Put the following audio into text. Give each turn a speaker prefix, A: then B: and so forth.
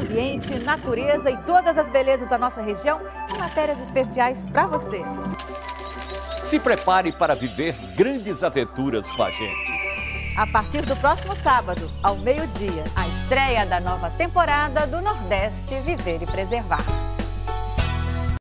A: ambiente, natureza e todas as belezas da nossa região em matérias especiais para você.
B: Se prepare para viver grandes aventuras com a gente.
A: A partir do próximo sábado, ao meio-dia, a estreia da nova temporada do Nordeste Viver e Preservar.